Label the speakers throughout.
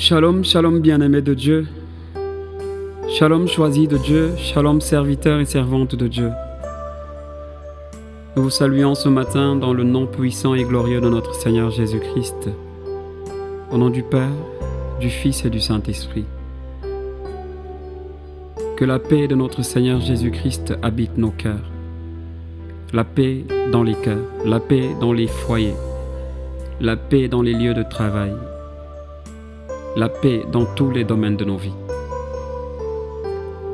Speaker 1: Shalom, shalom bien-aimé de Dieu. Shalom choisi de Dieu, shalom serviteur et servante de Dieu. Nous vous saluons ce matin dans le nom puissant et glorieux de notre Seigneur Jésus-Christ. Au nom du Père, du Fils et du Saint-Esprit. Que la paix de notre Seigneur Jésus-Christ habite nos cœurs. La paix dans les cœurs, la paix dans les foyers, la paix dans les lieux de travail, la paix dans tous les domaines de nos vies.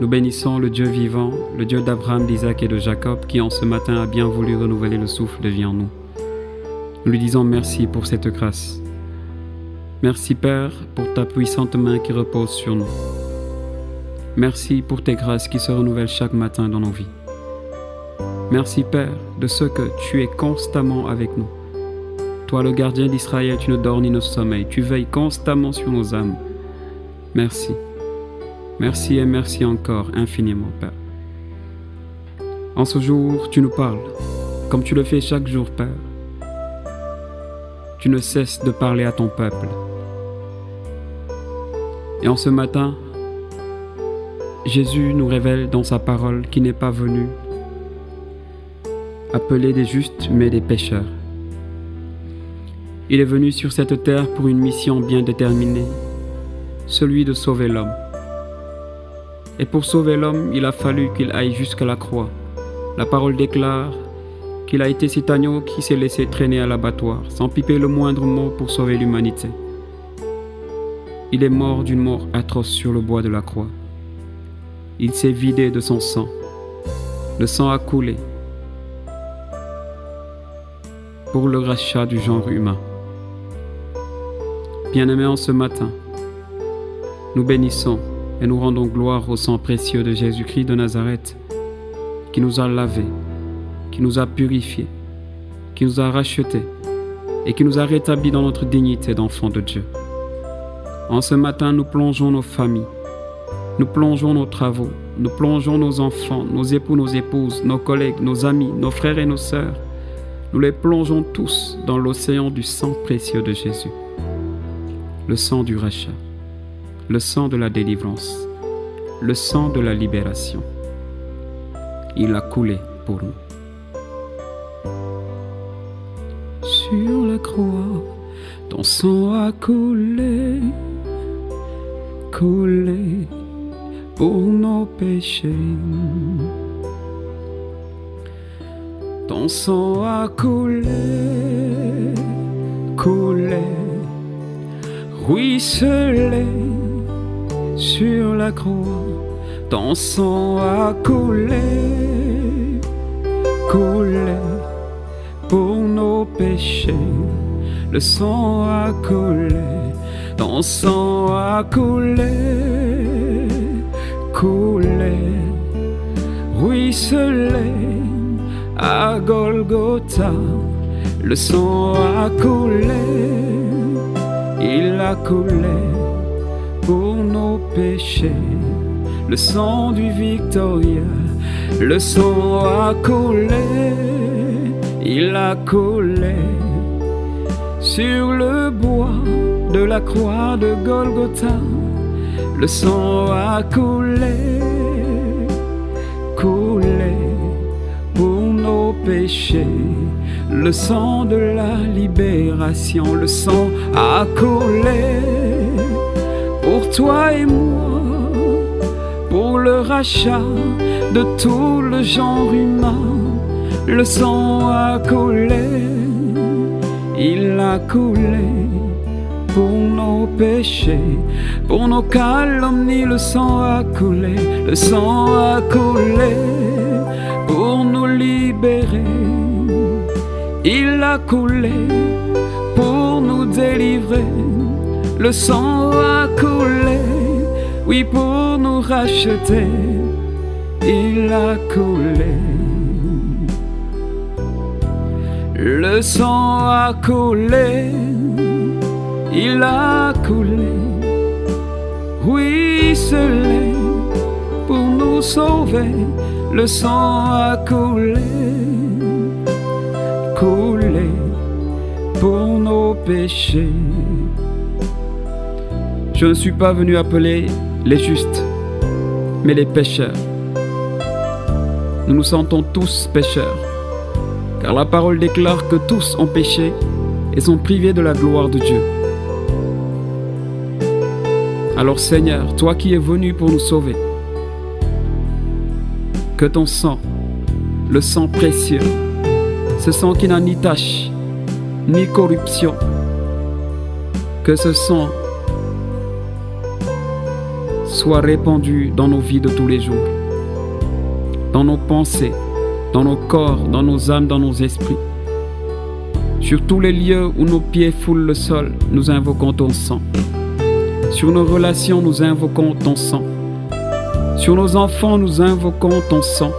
Speaker 1: Nous bénissons le Dieu vivant, le Dieu d'Abraham, d'Isaac et de Jacob, qui en ce matin a bien voulu renouveler le souffle de vie en nous. Nous lui disons merci pour cette grâce. Merci Père pour ta puissante main qui repose sur nous. Merci pour tes grâces qui se renouvellent chaque matin dans nos vies. Merci Père de ce que tu es constamment avec nous. Toi le gardien d'Israël, tu ne dors ni ne sommeilles, tu veilles constamment sur nos âmes. Merci. Merci et merci encore infiniment Père. En ce jour, tu nous parles, comme tu le fais chaque jour Père. Tu ne cesses de parler à ton peuple. Et en ce matin, Jésus nous révèle dans sa parole qu'il n'est pas venu appeler des justes mais des pécheurs. Il est venu sur cette terre pour une mission bien déterminée, celui de sauver l'homme. Et pour sauver l'homme, il a fallu qu'il aille jusqu'à la croix. La parole déclare qu'il a été cet agneau qui s'est laissé traîner à l'abattoir, sans piper le moindre mot pour sauver l'humanité. Il est mort d'une mort atroce sur le bois de la croix. Il s'est vidé de son sang. Le sang a coulé pour le rachat du genre humain. Bien-aimés en ce matin, nous bénissons et nous rendons gloire au sang précieux de Jésus-Christ de Nazareth, qui nous a lavés, qui nous a purifiés, qui nous a rachetés et qui nous a rétablis dans notre dignité d'enfants de Dieu. En ce matin, nous plongeons nos familles, nous plongeons nos travaux, nous plongeons nos enfants, nos époux, nos épouses, nos collègues, nos amis, nos frères et nos sœurs. Nous les plongeons tous dans l'océan du sang précieux de Jésus. Le sang du rachat, le sang de la délivrance, le sang de la libération. Il a coulé pour nous. Sur la croix, ton sang a coulé, coulé pour nos péchés. Ton sang a coulé, coulé, ruisselé sur la croix. Ton sang a coulé, coulé pour nos péchés. Le sang a coulé, ton sang a coulé, coulé, ruisselé à Golgotha. Le sang a coulé, il a coulé pour nos péchés. Le sang du victorieux, le sang a coulé, il a coulé sur le bois de la croix de Golgotha. Le sang a coulé, coulé pour nos péchés. Le sang de la libération, le sang a coulé pour toi et moi, pour le rachat de tout le genre humain. Le sang a coulé, il a coulé pour nos péchés, pour nos calomnies, le sang a coulé, le sang a coulé pour nous libérer. Il a coulé pour nous délivrer. Le sang a coulé, oui, pour nous racheter. Il a coulé. Le sang a coulé, il a coulé, ruisselé pour nous sauver. Le sang a coulé, nos péchés. Je ne suis pas venu appeler les justes, mais les pécheurs. Nous nous sentons tous pécheurs, car la parole déclare que tous ont péché et sont privés de la gloire de Dieu. Alors Seigneur, toi qui es venu pour nous sauver, que ton sang, le sang précieux, ce sang qui n'a ni tache, ni corruption, que ce sang soit répandu dans nos vies de tous les jours, dans nos pensées, dans nos corps, dans nos âmes, dans nos esprits. Sur tous les lieux où nos pieds foulent le sol, nous invoquons ton sang. Sur nos relations, nous invoquons ton sang. Sur nos enfants, nous invoquons ton sang.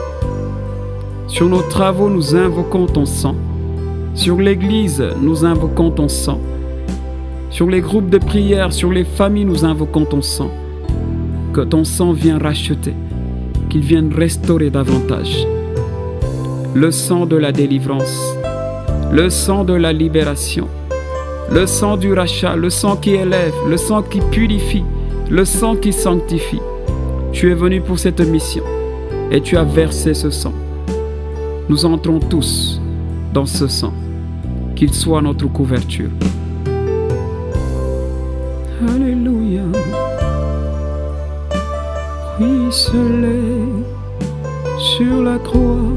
Speaker 1: Sur nos travaux, nous invoquons ton sang. Sur l'Église, nous invoquons ton sang. Sur les groupes de prière, sur les familles, nous invoquons ton sang. Que ton sang vienne racheter, qu'il vienne restaurer davantage. Le sang de la délivrance, le sang de la libération, le sang du rachat, le sang qui élève, le sang qui purifie, le sang qui sanctifie. Tu es venu pour cette mission et tu as versé ce sang. Nous entrons tous dans ce sang, qu'il soit notre couverture. Alléluia. Ruisselé sur la croix,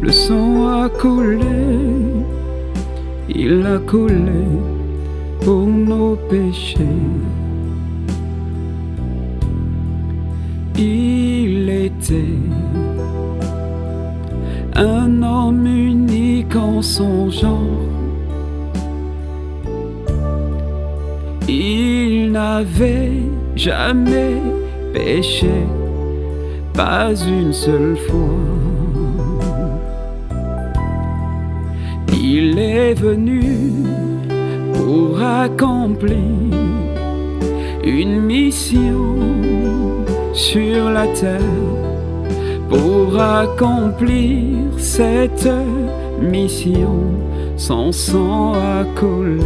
Speaker 1: le sang a coulé il a coulé pour nos péchés. Il était un homme unique en son genre. Il n'avait jamais péché, pas une seule fois. Il est venu pour accomplir une mission sur la terre, pour accomplir cette mission, son sang a coulé.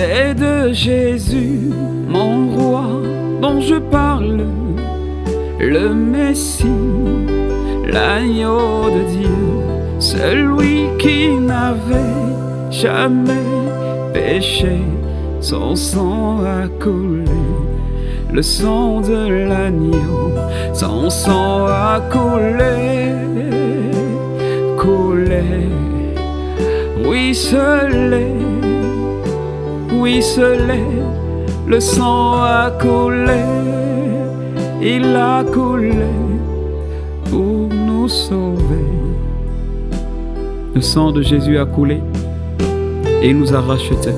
Speaker 1: C'est de Jésus, mon roi, dont je parle, le Messie l'agneau de Dieu, celui qui n'avait jamais péché, son sang a coulé, le sang de l'agneau, son sang a coulé, coulé, oui le sang a coulé, il a coulé pour nous sauver. Le sang de Jésus a coulé et nous a rachetés.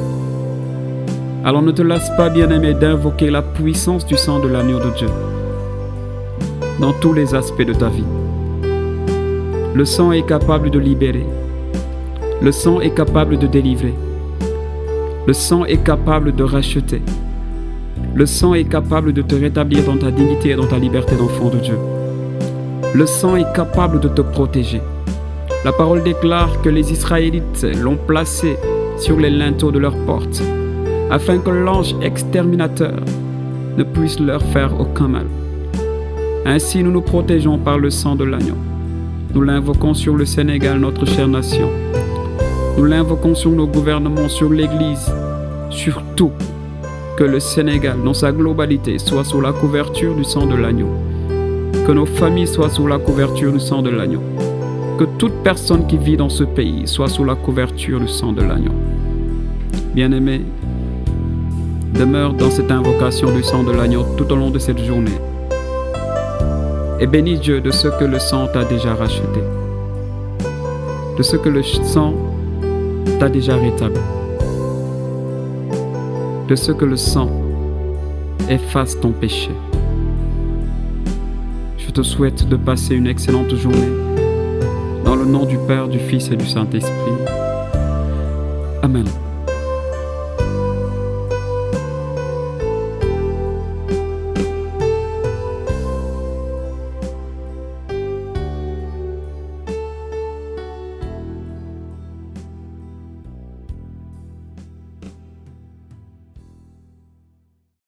Speaker 1: Alors ne te lasse pas, bien-aimé, d'invoquer la puissance du sang de l'agneau de Dieu dans tous les aspects de ta vie. Le sang est capable de libérer. Le sang est capable de délivrer. Le sang est capable de racheter. Le sang est capable de te rétablir dans ta dignité et dans ta liberté d'enfant de Dieu. Le sang est capable de te protéger. La parole déclare que les Israélites l'ont placé sur les linteaux de leurs portes, afin que l'ange exterminateur ne puisse leur faire aucun mal. Ainsi nous nous protégeons par le sang de l'agneau. Nous l'invoquons sur le Sénégal, notre chère nation. Nous l'invoquons sur nos gouvernements, sur l'Église, surtout que le Sénégal, dans sa globalité, soit sous la couverture du sang de l'agneau. Que nos familles soient sous la couverture du sang de l'agneau. Que toute personne qui vit dans ce pays soit sous la couverture du sang de l'agneau. Bien-aimé, demeure dans cette invocation du sang de l'agneau tout au long de cette journée. Et bénis Dieu de ce que le sang t'a déjà racheté. De ce que le sang t'a déjà rétabli de ce que le sang efface ton péché. Je te souhaite de passer une excellente journée. Dans le nom du Père, du Fils et du Saint-Esprit. Amen.